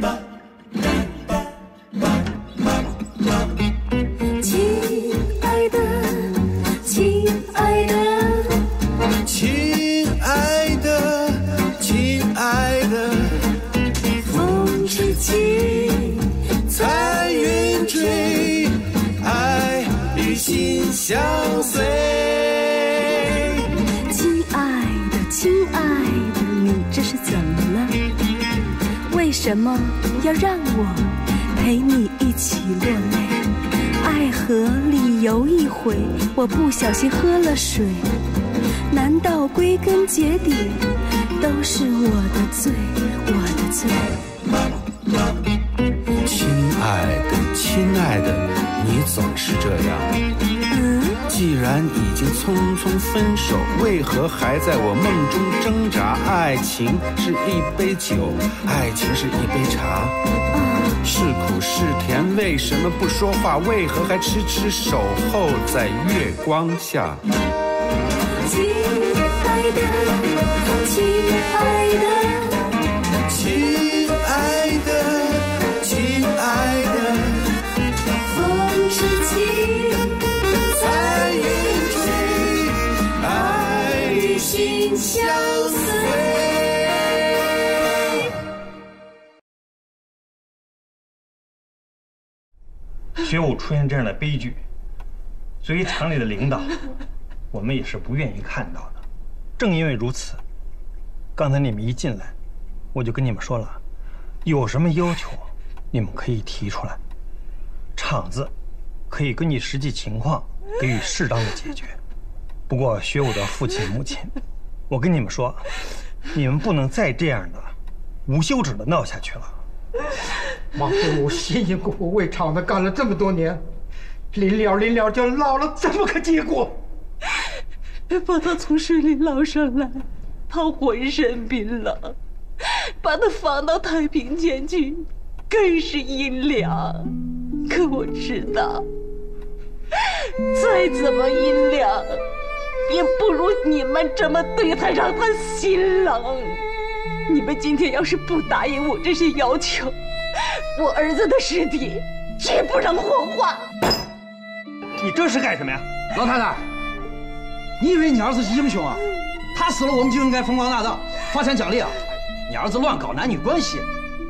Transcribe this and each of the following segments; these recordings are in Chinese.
亲什么要让我陪你一起落泪？爱河里游一回，我不小心喝了水，难道归根结底都是我的罪？我的罪。亲爱的，亲爱的，你总是这样。既然已经匆匆分手，为何还在我梦中挣扎？爱情是一杯酒，爱情是一杯茶，是苦是甜，为什么不说话？为何还痴痴守候在月光下？亲爱的，亲爱的。心相随。学武出现这样的悲剧，作为厂里的领导，我们也是不愿意看到的。正因为如此，刚才你们一进来，我就跟你们说了，有什么要求，你们可以提出来，厂子可以根据实际情况给予适当的解决。不过学武的父亲母亲，我跟你们说，你们不能再这样的无休止的闹下去了。王学武辛辛苦苦为厂子干了这么多年，临了临了就落了这么个结果。把他从水里捞上来，他浑身冰冷；把他放到太平间去，更是阴凉。可我知道，再怎么阴凉，也不如你们这么对他，让他心冷。你们今天要是不答应我这些要求，我儿子的尸体绝不能火化。你这是干什么呀？老太太，你以为你儿子是英雄啊？他死了，我们就应该风光大葬，发钱奖励啊！你儿子乱搞男女关系，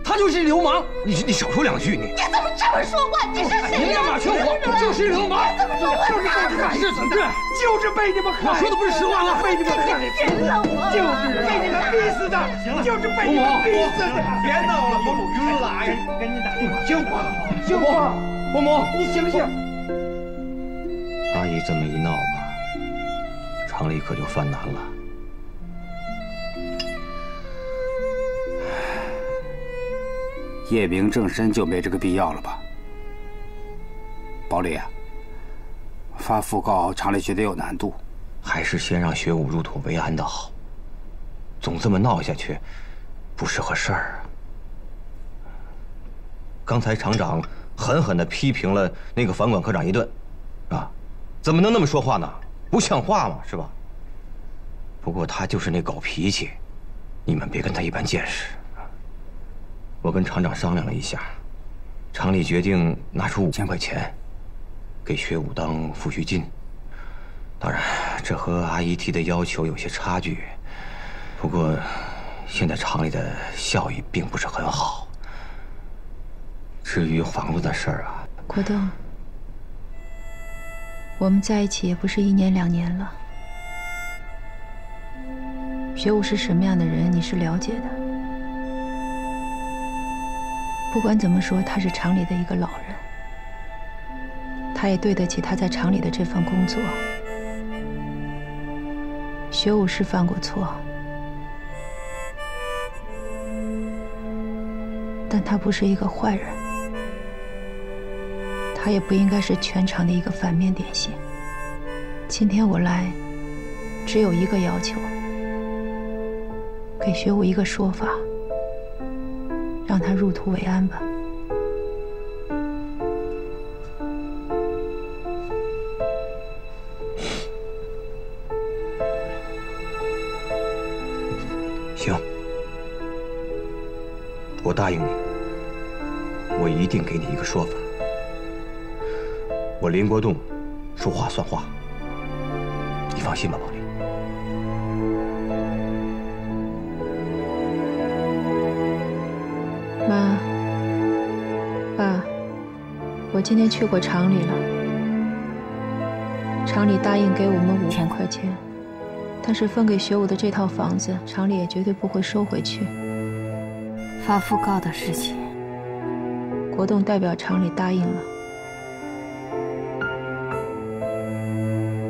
他就是流氓。你你少说两句，你你怎么这么说话？你是谁你呀？干嘛去我？就是流氓，就是被你们是怎么着？就是被你们害我说的不是实话吗？被你们害死真冷啊！就是被你们逼死的，行了。就是被你们逼死的。别闹了，伯母晕了，阿姨，赶紧打电话。醒火，醒火，伯母，你醒醒！阿姨这么一闹吧，厂里可就犯难了。叶明正身就没这个必要了。吧？保里啊，发讣告厂里觉得有难度，还是先让学武入土为安的好。总这么闹下去，不是个事儿啊。刚才厂长狠狠地批评了那个房管科长一顿，啊，怎么能那么说话呢？不像话嘛，是吧？不过他就是那狗脾气，你们别跟他一般见识。我跟厂长商量了一下，厂里决定拿出五千块钱，给学武当抚恤金。当然，这和阿姨提的要求有些差距。不过，现在厂里的效益并不是很好。至于房子的事儿啊，国栋，我们在一起也不是一年两年了。学武是什么样的人，你是了解的。不管怎么说，他是厂里的一个老人，他也对得起他在厂里的这份工作。学武是犯过错，但他不是一个坏人。他也不应该是全场的一个反面典型。今天我来，只有一个要求，给学武一个说法，让他入土为安吧。定给你一个说法。我林国栋说话算话，你放心吧，宝莉。妈，爸，我今天去过厂里了，厂里答应给我们五千块钱，但是分给学武的这套房子，厂里也绝对不会收回去。发讣告的事情，国栋代表厂里答应了，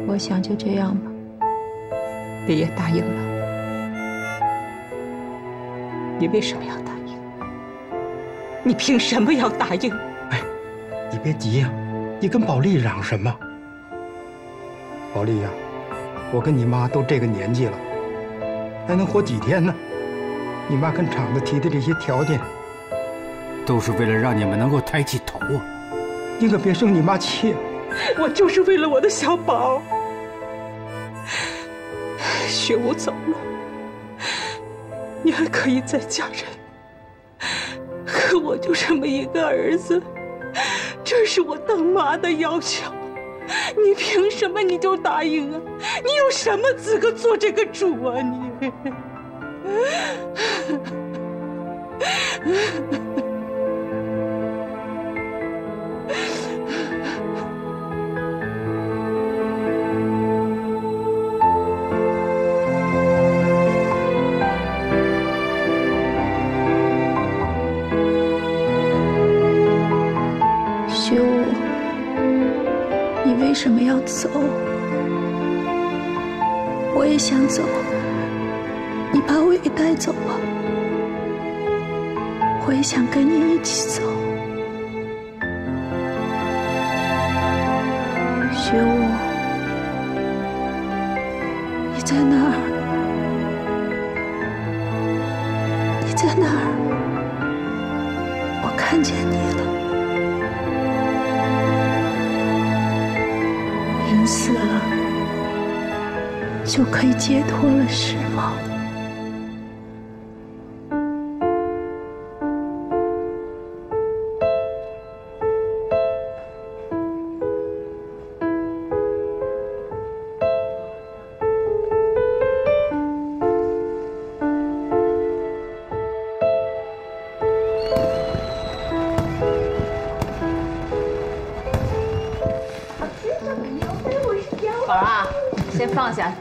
我想就这样吧。你也答应了，你为什么要答应？你凭什么要答应？哎你别急呀，你跟宝莉嚷什么？宝莉呀，我跟你妈都这个年纪了，还能活几天呢？你妈跟厂子提的这些条件，都是为了让你们能够抬起头啊！你可别生你妈气。啊我就是为了我的小宝。学武走了，你还可以再嫁人。可我就这么一个儿子，这是我当妈的要求，你凭什么你就答应啊？你有什么资格做这个主啊你？带走吧，我也想跟你一起走。学武，你在哪儿？你在哪儿？我看见你了。人死了就可以解脱了，是吗？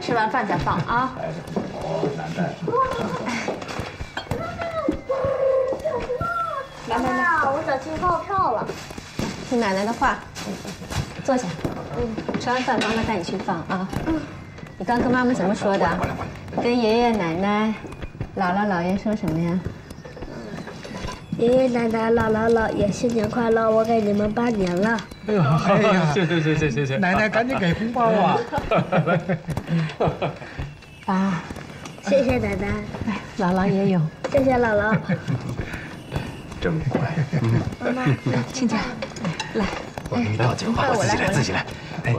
吃完饭再放啊。来来来，我想去报票了。听奶奶的话，坐下。嗯，吃完饭妈妈带你去放啊。嗯，你刚跟妈妈怎么说的？跟爷爷奶奶、姥姥姥爷说什么呀？爷爷奶奶、姥姥姥爷，新年快乐！我给你们拜年了。哎呦，哎呀，谢谢谢谢谢谢，奶奶赶紧给红包啊！爸，谢谢奶奶，姥姥也有。谢谢姥姥。真乖。妈妈，亲家，来，你不要讲话，我自己来，自己来。哎，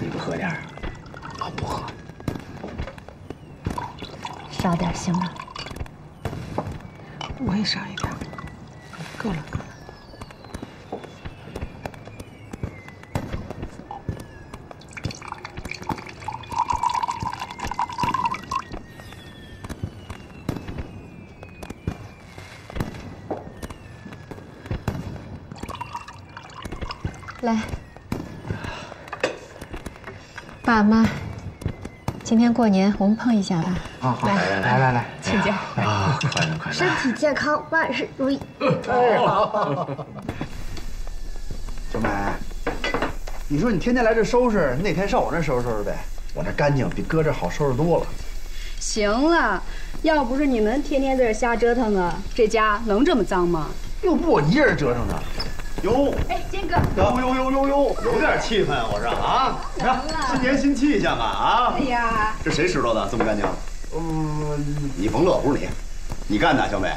你不喝点儿？我不喝。少点行吗？我也少一点，够了爸妈，今天过年我们碰一下吧。好好，来来来来，亲家，啊，快乐快乐。身体健康，万事如意。哎，好。小梅，你说你天天来这收拾，那天上我那收拾收拾呗。我这干净，比哥这好收拾多了。行了，要不是你们天天在这瞎折腾啊，这家能这么脏吗？又不我一人折腾的。哟，哎，坚哥，哟呦呦呦呦，有点气氛，我说啊，你看新年新气象啊啊！哎呀，这谁拾掇的这么干净？嗯，你甭乐，不是你，你干的，小美，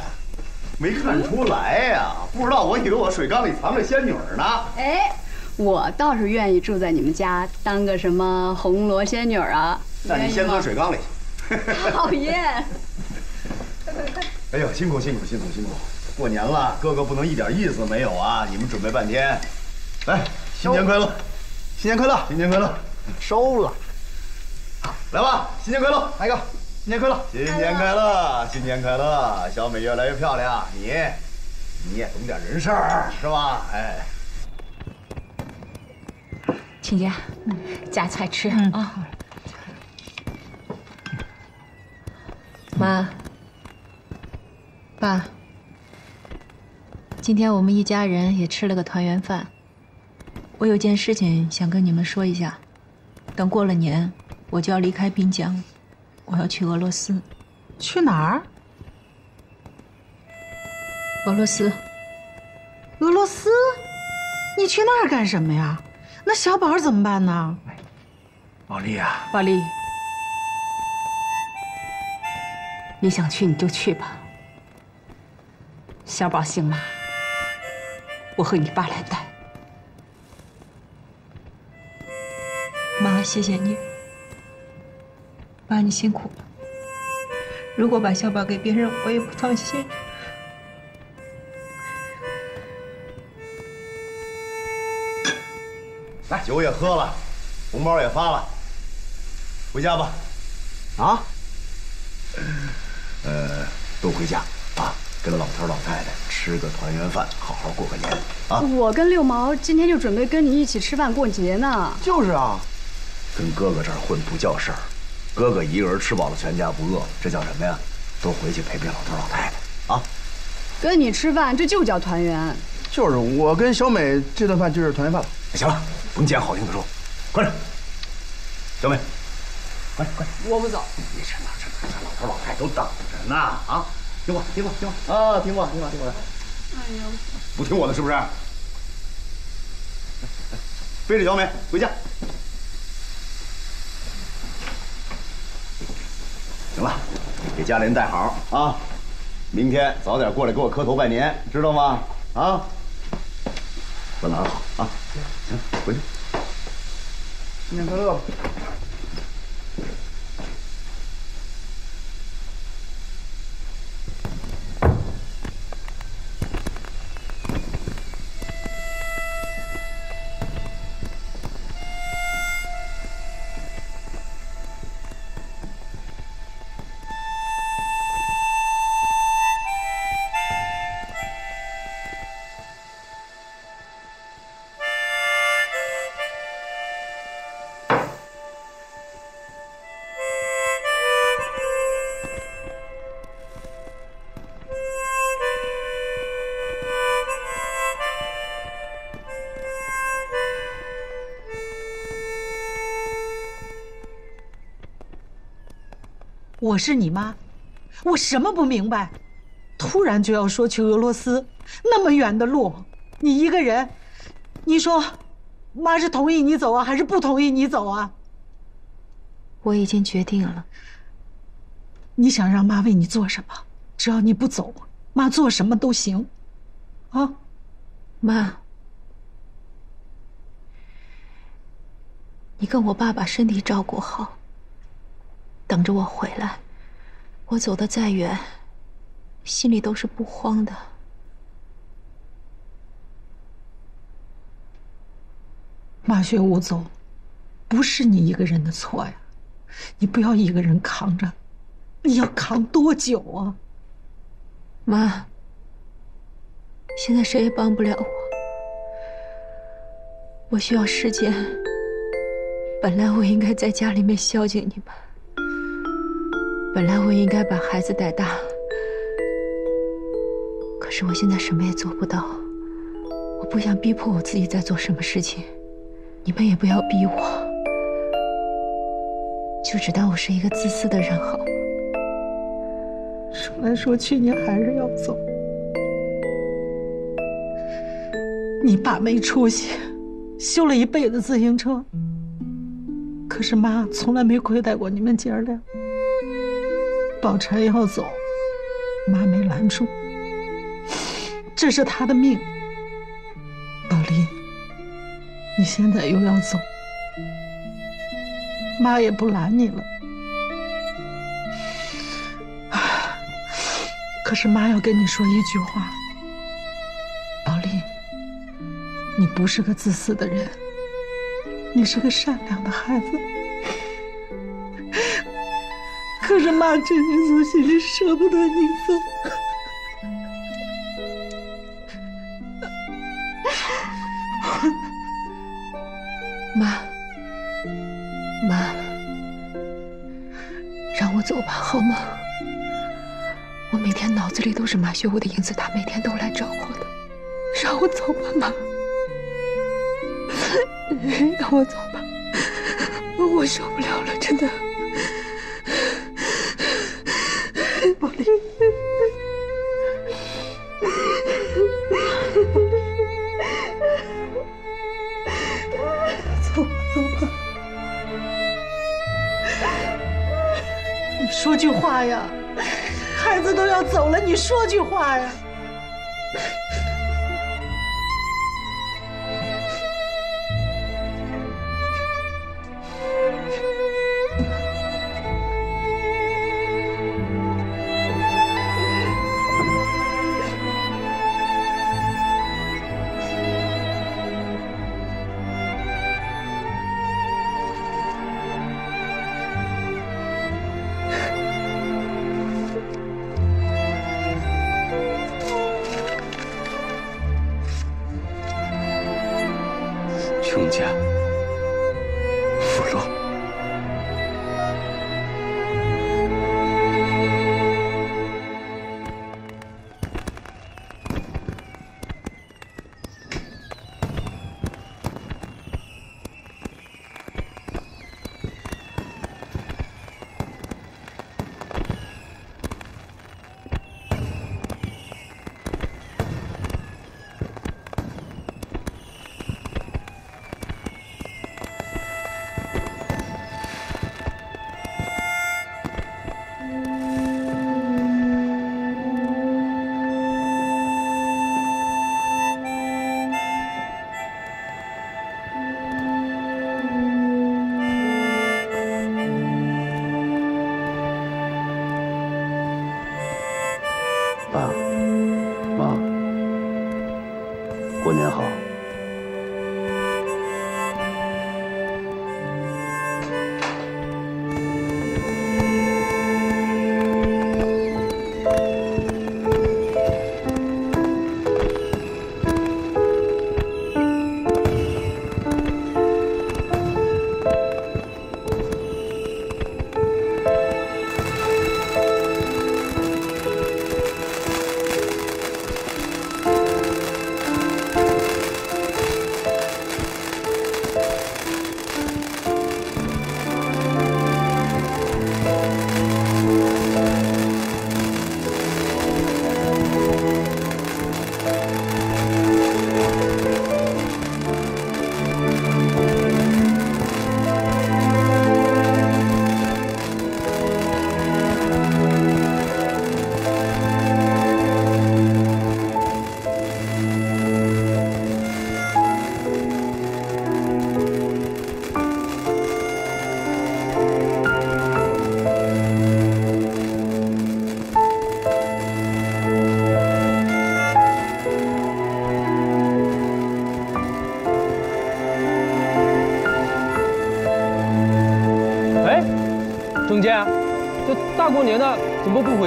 没看出来呀？不知道，我以为我水缸里藏着仙女呢。哎，我倒是愿意住在你们家，当个什么红罗仙女啊。那你先钻水缸里去。讨厌。哎呦，辛苦辛苦辛苦辛苦！过年了，哥哥不能一点意思没有啊！你们准备半天，来，新年快乐，新年快乐，新年快乐！收了，来吧，新年快乐，来一个，新年快乐，新年快乐，新年快乐！小美越来越漂亮，你，你也懂点人事儿是吧？哎，亲家，夹菜吃啊。妈，爸，今天我们一家人也吃了个团圆饭。我有件事情想跟你们说一下。等过了年，我就要离开滨江，我要去俄罗斯。去哪儿？俄罗斯。俄罗斯？你去那儿干什么呀？那小宝怎么办呢？宝莉啊，宝莉，你想去你就去吧。小宝姓马，我和你爸来带。妈，谢谢你，爸，你辛苦了。如果把小宝给别人，我也不放心。来，酒也喝了，红包也发了，回家吧。啊？呃，都回家啊，跟老头老太太吃个团圆饭，好好过个年啊。我跟六毛今天就准备跟你一起吃饭过节呢。就是啊，跟哥哥这儿混不叫事儿，哥哥一个人吃饱了全家不饿，这叫什么呀？都回去陪陪老头老太太啊。跟你吃饭这就叫团圆。就是我跟小美这顿饭就是团圆饭了。行了，甭捡好听的说，快点，小美，快点快。我不走。你吃哪吃哪，这老头老太太都等着呢啊！听话听话听话啊！听话听话听话。哎呦，不听我的是不是？背着小美回家。行了，给家里人带好啊！明天早点过来给我磕头拜年，知道吗？啊，问安好啊！行，回去。新年快乐我是你妈，我什么不明白？突然就要说去俄罗斯，那么远的路，你一个人，你说，妈是同意你走啊，还是不同意你走啊？我已经决定了。你想让妈为你做什么？只要你不走，妈做什么都行。啊，妈，你跟我爸把身体照顾好。等着我回来，我走得再远，心里都是不慌的。马学武走，不是你一个人的错呀，你不要一个人扛着，你要扛多久啊？妈，现在谁也帮不了我，我需要时间。本来我应该在家里面孝敬你们。本来我应该把孩子带大，可是我现在什么也做不到。我不想逼迫我自己在做什么事情，你们也不要逼我，就只当我是一个自私的人好？说来说去，你还是要走。你爸没出息，修了一辈子自行车，可是妈从来没亏待过你们姐儿俩。宝钗要走，妈没拦住，这是她的命。宝莉，你现在又要走，妈也不拦你了。可是妈要跟你说一句话，宝林，你不是个自私的人，你是个善良的孩子。可是妈真是从心里舍不得你走。妈，妈，让我走吧，好吗？我每天脑子里都是马学武的影子，他每天都来找我的。让我走吧，妈，让我走吧，我受不了了，真的。宝丽。走吧，走吧。你说句话呀！孩子都要走了，你说句话呀！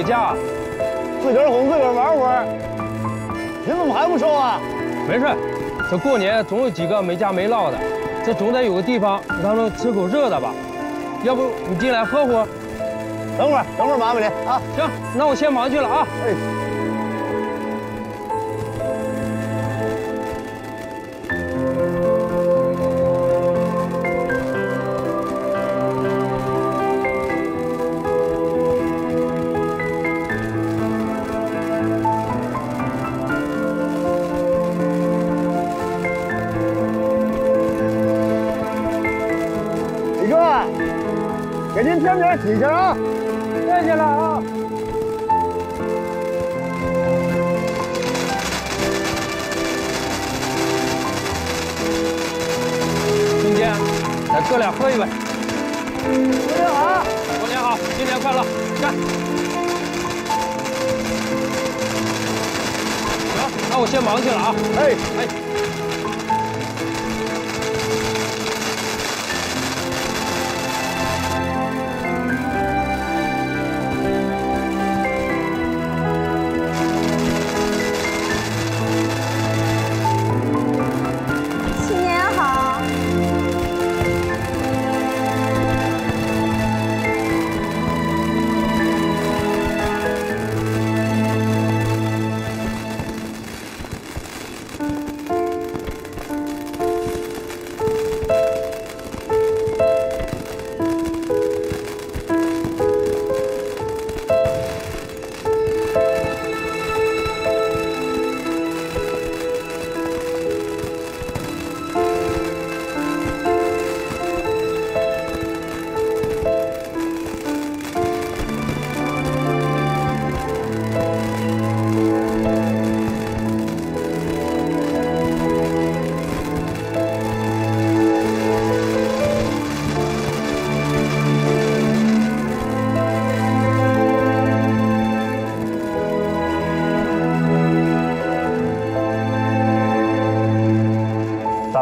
回家啊？自个儿哄自个儿玩会儿。您怎么还不收啊？没事，这过年总有几个没家没落的，这总得有个地方让他们吃口热的吧？要不你进来喝会儿？等会儿，等会儿麻烦您啊。行，那我先忙去了啊。哎。俩喝一杯。过年好，过年好，新年快乐，干！行，那我先忙去了啊。哎哎。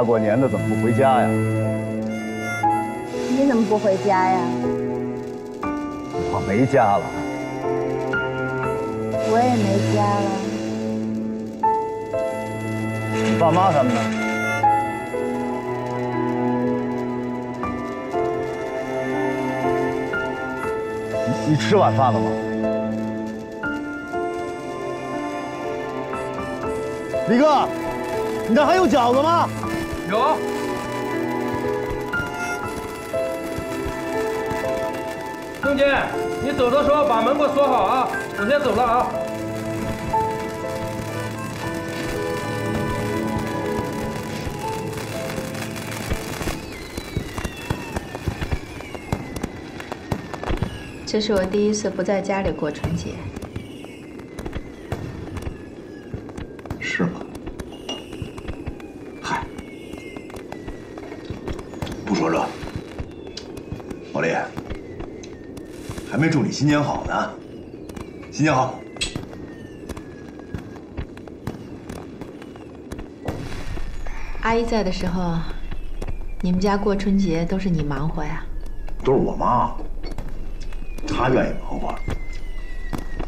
大过年的怎么不回家呀？你怎么不回家呀？我没家了。我也没家了。你爸妈他们呢？你你吃晚饭了吗？李哥，你那还有饺子吗？有。郑健，你走的时候把门给我锁好啊！我先走了啊。这是我第一次不在家里过春节。是吗？嗨，不说这，王丽，还没祝你新年好呢。新年好！阿姨在的时候，你们家过春节都是你忙活呀？都是我妈，她愿意忙活。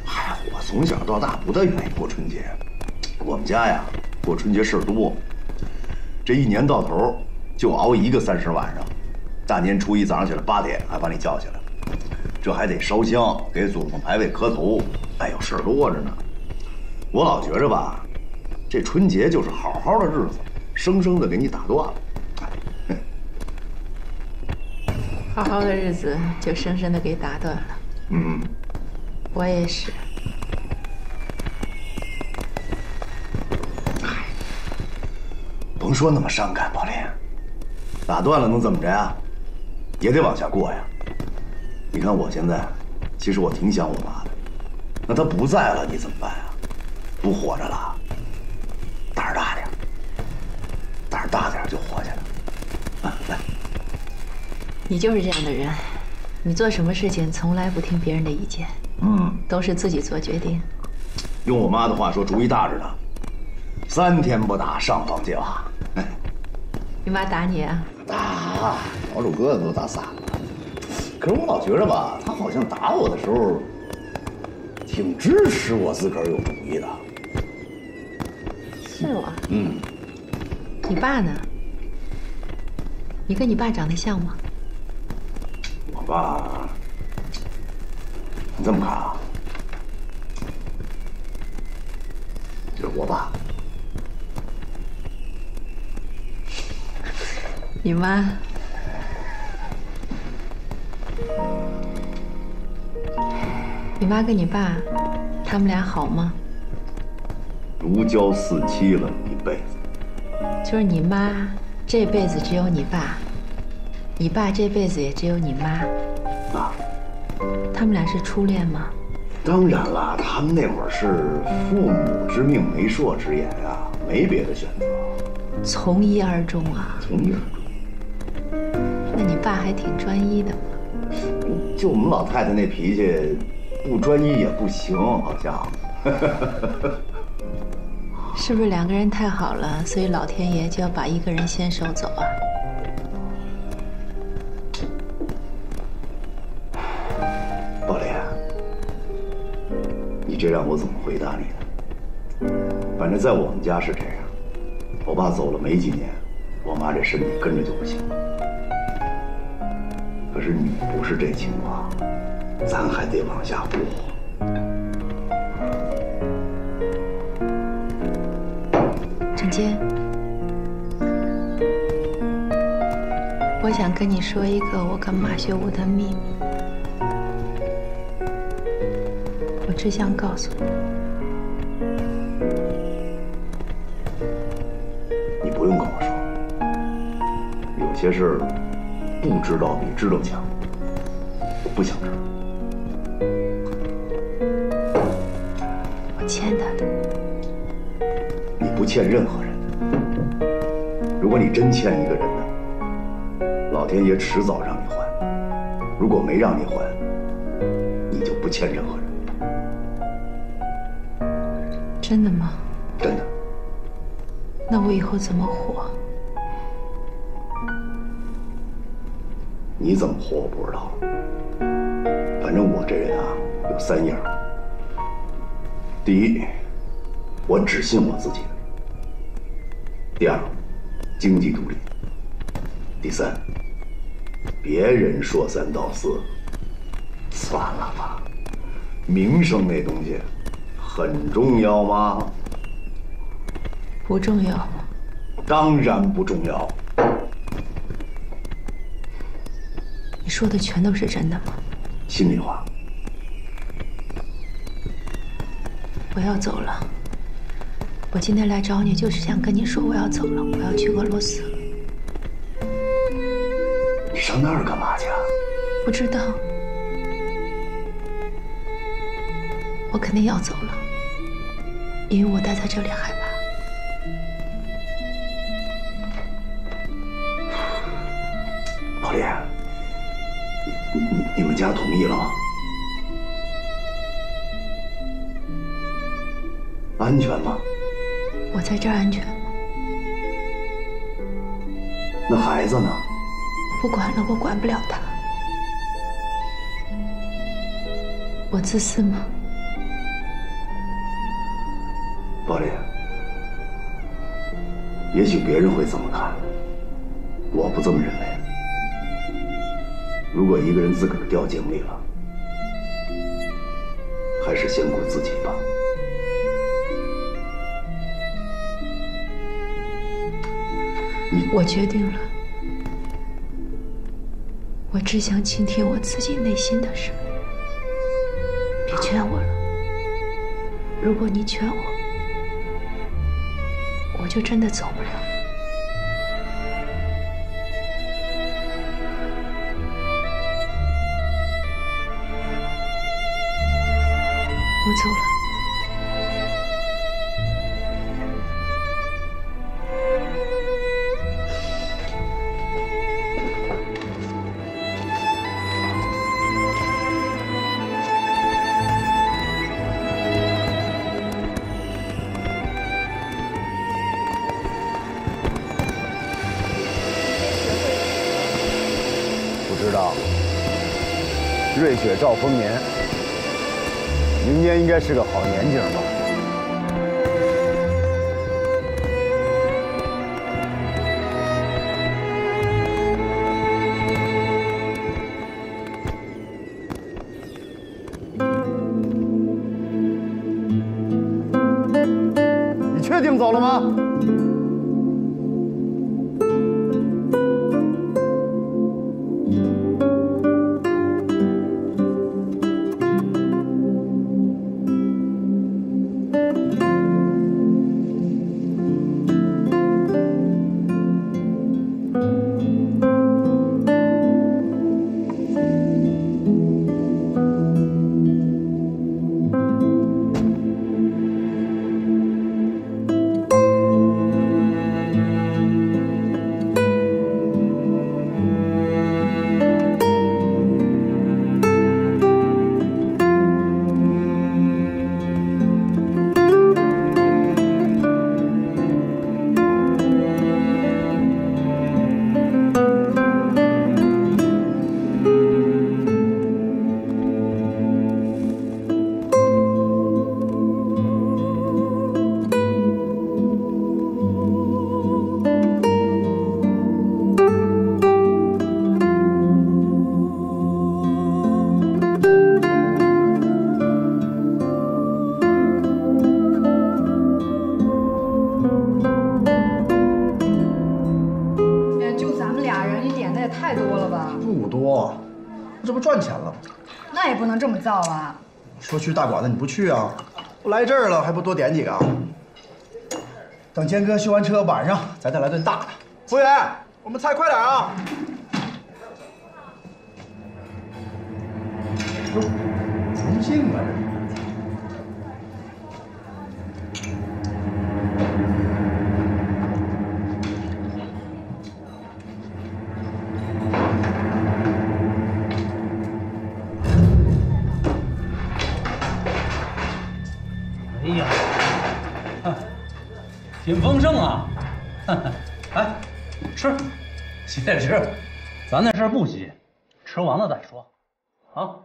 嗨，我从小到大不大愿意过春节。我们家呀，过春节事儿多，这一年到头就熬一个三十晚上，大年初一早上起来八点还把你叫起来，这还得烧香给祖宗牌位磕头，哎呦事儿多着呢。我老觉着吧，这春节就是好好的日子，生生的给你打断了。好好的日子就生生的给打断了。嗯，我也是。甭说那么伤感，宝林，打断了能怎么着呀？也得往下过呀。你看我现在，其实我挺想我妈的，那她不在了，你怎么办啊？不活着了，胆儿大点，胆儿大点就活下来。啊，来，你就是这样的人，你做什么事情从来不听别人的意见，嗯，都是自己做决定。用我妈的话说，主意大着呢。三天不打，上房揭瓦。你妈打你啊？打，老鼠哥子都打散了。可是我老觉着吧，他好像打我的时候，挺支持我自个儿有主意的。是吗？嗯，你爸呢？你跟你爸长得像吗？我爸，你这么看啊？就是我爸。你妈？你妈跟你爸，他们俩好吗？如胶似漆了一辈子。就是你妈这辈子只有你爸，你爸这辈子也只有你妈。啊？他们俩是初恋吗？当然了，他们那会儿是父母之命，媒妁之言啊，没别的选择。从一而终啊！从一而终。那你爸还挺专一的嘛？就我们老太太那脾气，不专一也不行，好像。是不是两个人太好了，所以老天爷就要把一个人先收走啊？宝莲，你这让我怎么回答你呢？反正在我们家是这样，我爸走了没几年，我妈这身体跟着就不行了。可是你不是这情况，咱还得往下过。陈坚，我想跟你说一个我跟马学武的秘密，我只想告诉你，你不用跟我说，有些事儿不知道比知道强，我不想知道。欠任何人的。如果你真欠一个人的，老天爷迟早让你还；如果没让你还，你就不欠任何人。真的吗？真的。那我以后怎么活？你怎么活我不知道，反正我这人啊有三样。第一，我只信我自己；经济独立；第三，别人说三道四，算了吧，名声那东西很重要吗？不重要吗？当然不重要。你说的全都是真的吗？心里话。我要走了。我今天来找你，就是想跟你说我要走了，我要去俄罗斯了。你上那儿干嘛去啊？不知道。我肯定要走了，因为我待在这里害怕。宝莲，你你你们家同意了吗？安全吗？我在这儿安全吗？那孩子呢？不管了，我管不了他。我自私吗？宝莲，也许别人会这么看，我不这么认为。如果一个人自个儿掉井里了，还是先我决定了，我只想倾听我自己内心的声音。别劝我了，如果你劝我，我就真的走不了。我走了。兆丰年，明年应该是个好年景吧？说去大馆子你不去啊？我来这儿了，还不多点几个？等坚哥修完车，晚上咱再来顿大的。服务员，我们菜快点啊！挺丰盛啊！哎，吃，接着吃，咱那事儿不急，吃完了再说，啊。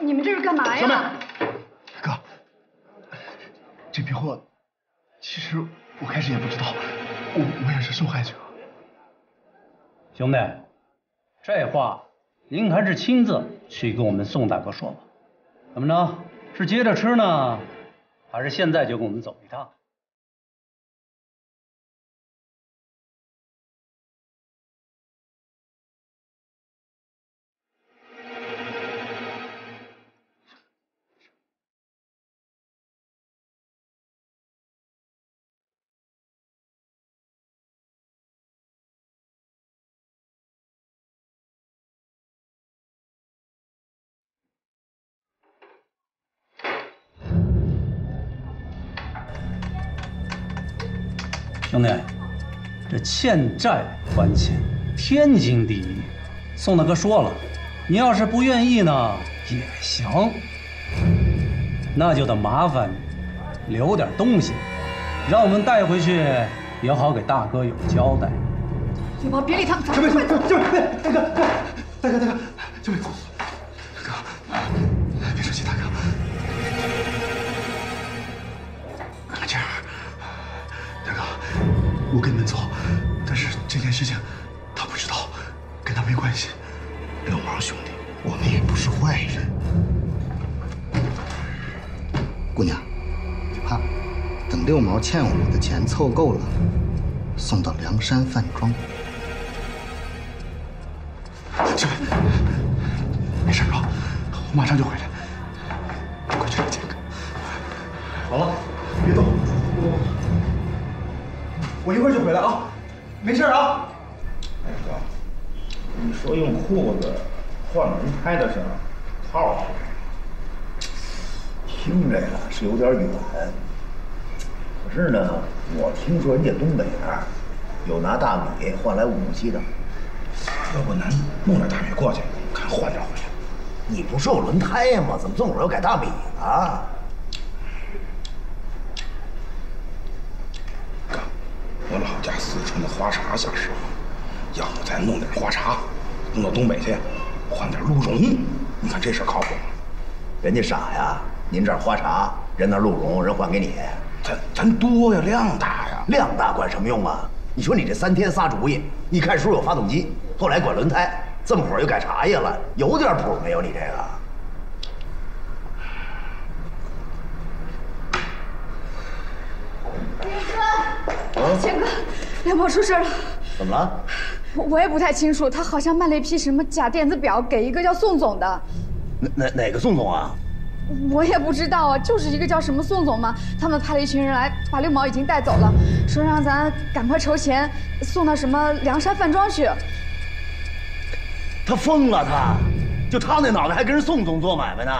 你们这是干嘛呀小美呀？哥，这批货，其实我开始也不知道，我我也是受害者。兄弟，这话您还是亲自去跟我们宋大哥说吧。怎么着？是接着吃呢，还是现在就跟我们走一趟？兄弟，这欠债还钱，天经地义。宋大哥说了，你要是不愿意呢，也行，那就得麻烦你留点东西，让我们带回去，也好给大哥有交代。小宝，别理他们，咱小美，们快走。小美，大哥，大哥，大哥，小美，哥，我跟你们走，但是这件事情他不知道，跟他没关系。流氓兄弟，我们也不是坏人。姑娘，别怕，等六毛欠我们的钱凑够了，送到梁山饭庄。小美，没事吧？我马上就回来。是有点远。可是呢，我听说人家东北那儿有拿大米换来武器的，要不咱弄点大米过去，看换点回来。你不是有轮胎吗？怎么这会儿要改大米了？我老家四川的花茶下市了，要不咱弄点花茶，弄到东北去，换点鹿茸，你看这事靠谱吗？人家傻呀，您这儿花茶，人那儿鹿茸，人还给你，咱咱多呀，量大呀，量大管什么用啊？你说你这三天仨主意，一开始有发动机，后来管轮胎，这么会儿又改茶叶了，有点谱没有？你这个。钱哥，梁宝出事了，怎么了？我我也不太清楚，他好像卖了一批什么假电子表给一个叫宋总的，哪哪哪个宋总啊？我也不知道啊，就是一个叫什么宋总嘛。他们派了一群人来，把六毛已经带走了，说让咱赶快筹钱送到什么梁山饭庄去。他疯了，他，就他那脑袋还跟人宋总做买卖呢，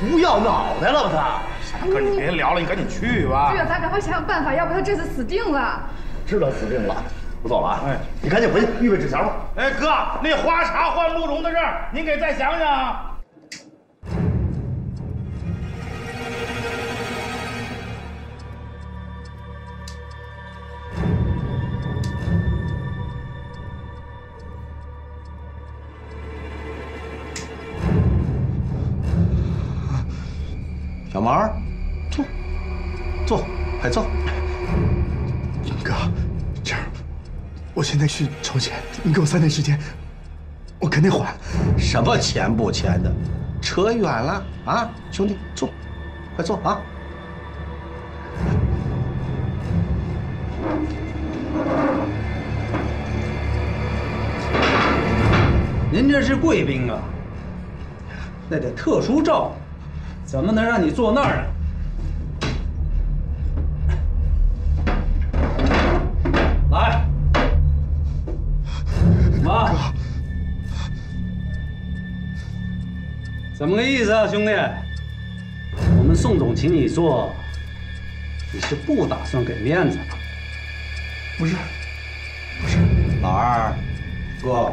不要脑袋了吧他？哥，你别聊了，你赶紧去吧。对啊，咱赶快想想办法，要不他这次死定了。知道死定了，我走了啊！哎，你赶紧回去预备纸钱吧。哎，哥，那花茶换鹿茸的事儿，您给再想想。小毛，坐，坐，快坐。哥，这样，我现在去筹钱，你给我三天时间，我肯定还。什么钱不钱的，扯远了啊！兄弟，坐，快坐啊！您这是贵宾啊，那得特殊照顾，怎么能让你坐那儿呢？来，妈，怎么个意思啊，兄弟？我们宋总请你坐，你是不打算给面子吧？不是，不是，老二，哥，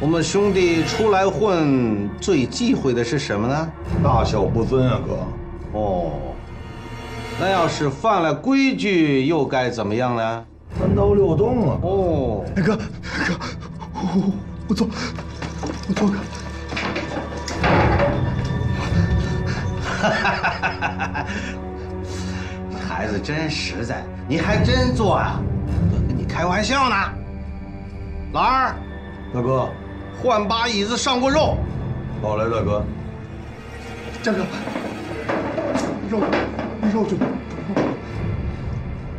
我们兄弟出来混，最忌讳的是什么呢？大小不尊啊，哥。哦，那要是犯了规矩，又该怎么样呢？三刀六洞啊！哦，哎哥，哥，我我坐，我坐哥。孩子真实在，你还真做啊？我跟你开玩笑呢。老二，大哥，换把椅子上过肉。好嘞，大哥。大哥，肉肉就。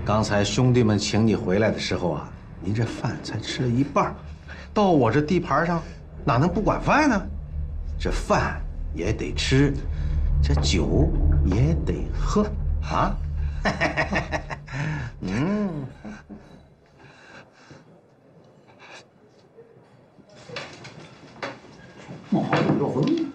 刚才兄弟们请你回来的时候啊，您这饭才吃了一半，到我这地盘上，哪能不管饭呢？这饭也得吃，这酒也得喝啊。嗯。冒好有肉魂。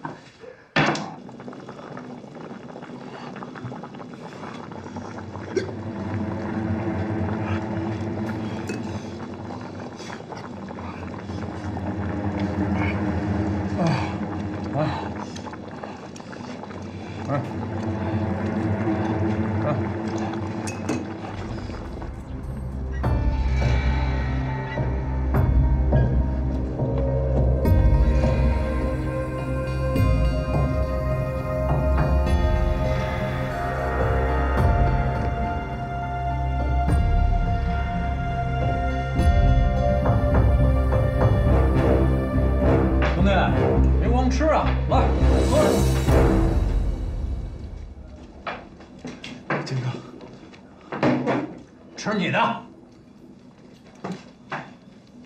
吃你的，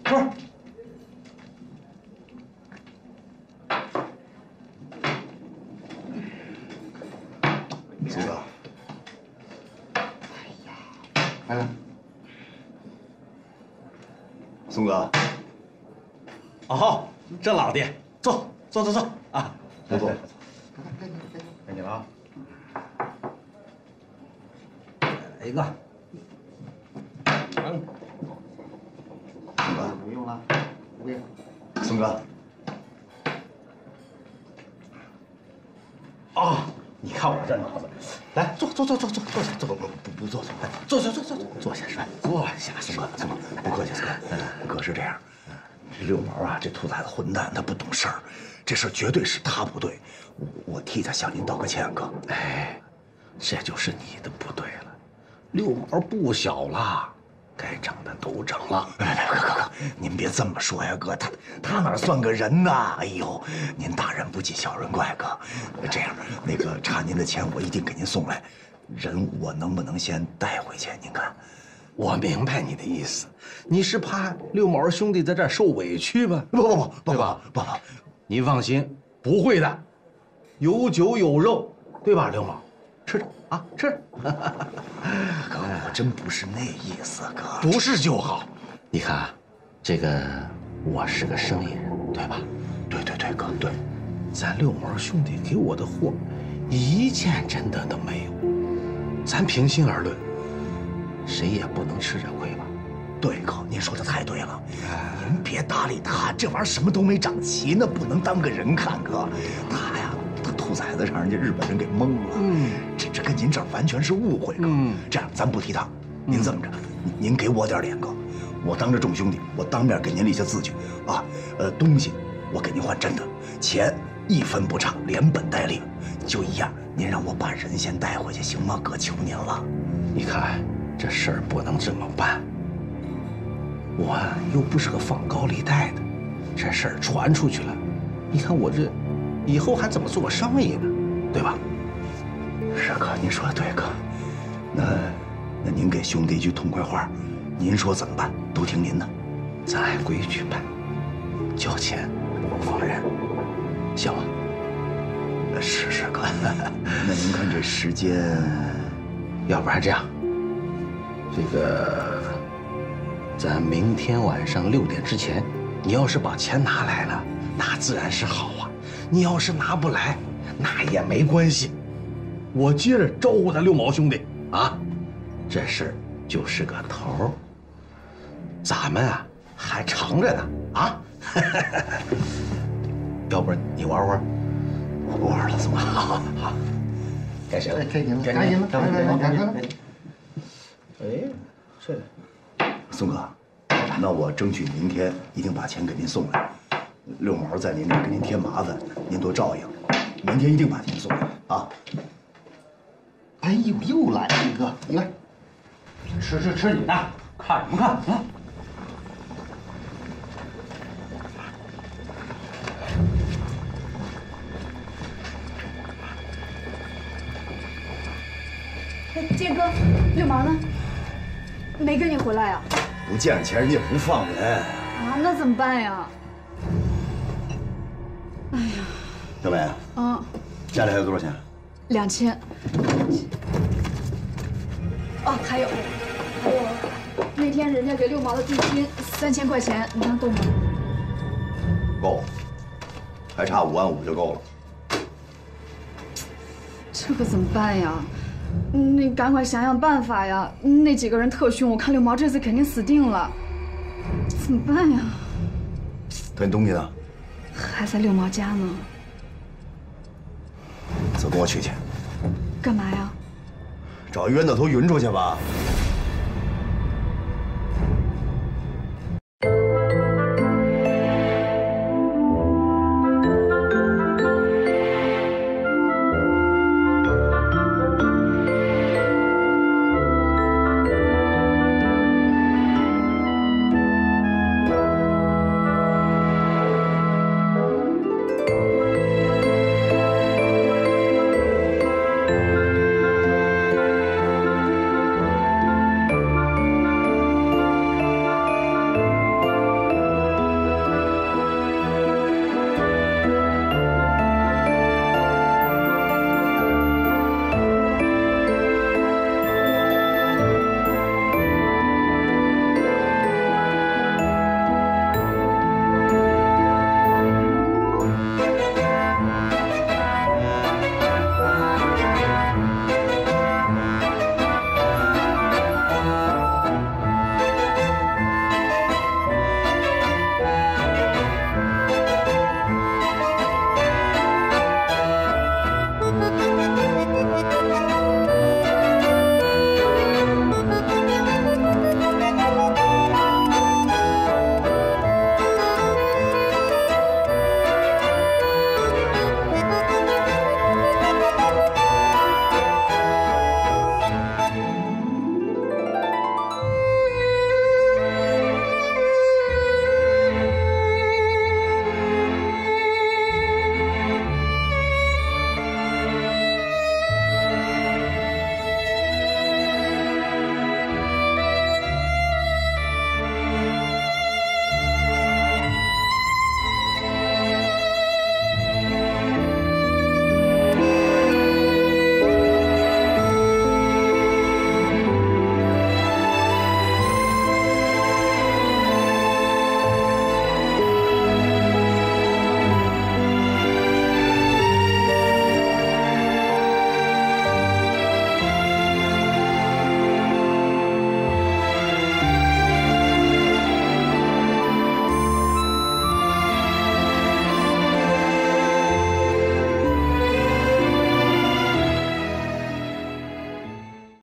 吃。松哥，来来，松哥，哦，这老弟，坐坐坐坐啊，不坐。该你了啊。来一个。嗯。宋哥，不用了，不用。宋哥，啊，你看我这脑子，来坐坐坐坐坐坐下，坐不不不坐坐，来坐下坐坐坐坐下，来坐下，宋哥，宋哥，不客气，宋哥，哥是这样，这六毛啊，这兔崽子混蛋，他不懂事儿，这事儿绝对是他不对，我我替他向您道个歉，哥。哎，这就是你的不对了，六毛不小了，该整的都整了。哎，哥哥哥，您别这么说呀，哥，他他哪算个人呐？哎呦，您大人不计小人怪，哥。这样，那个差您的钱我一定给您送来，人我能不能先带回去？您看。我明白你的意思，你是怕六毛兄弟在这儿受委屈吧？不不不不对吧？不不，您放心，不会的，有酒有肉，对吧？六毛，吃着啊，吃着。哥，我真不是那意思，哥。不是就好。你看，这个我是个生意人，对吧？对对对，哥，对。咱六毛兄弟给我的货，一件真的都没有。咱平心而论，谁也不能吃这亏吧？对，哥，您说的太对了。您别搭理他，这玩意儿什么都没长齐，那不能当个人看，哥。他呀，他兔崽子让人家日本人给蒙了。嗯，这这跟您这儿完全是误会，哥。嗯，这样咱不提他，您这么着，您给我点脸，哥，我当着众兄弟，我当面给您立下字据，啊，呃，东西我给您换真的，钱一分不差，连本带利，就一样，您让我把人先带回去，行吗？哥，求您了。你看，这事儿不能这么办。我又不是个放高利贷的，这事儿传出去了，你看我这以后还怎么做生意呢？对吧？是哥，您说的对，哥。那那您给兄弟一句痛快话，您说怎么办？都听您的。咱按规矩办，交钱不放人，行吗？是是哥，那您看这时间，要不然这样，这个咱明天晚上六点之前，你要是把钱拿来了，那自然是好啊。你要是拿不来，那也没关系，我接着招呼咱六毛兄弟啊。这事儿就是个头儿，咱们啊还长着呢啊。要不然你玩会儿，我不玩了，宋哥。好，好，该谁了？该您了，该该您了。哎，这，宋哥，那我争取明天一定把钱给您送来。六毛在您这给您添麻烦，您多照应。明天一定把钱送来啊！哎呦，又来了一个，你来。吃吃吃你的，看什么看啊？哎，建哥，六毛呢？没跟你回来呀？不见着钱人家不放人。啊，那怎么办呀？哎呀，小梅，嗯，家里还有多少钱？两千。哦，还有，还有，那天人家给六毛的定金三千块钱，你看够吗？够，还差五万五就够了。这可怎么办呀？你赶快想想办法呀！那几个人特凶，我看六毛这次肯定死定了。怎么办呀？他那东西呢？还在六毛家呢。走，跟我去去，干嘛呀？找冤大头匀出去吧。